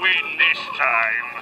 win this time.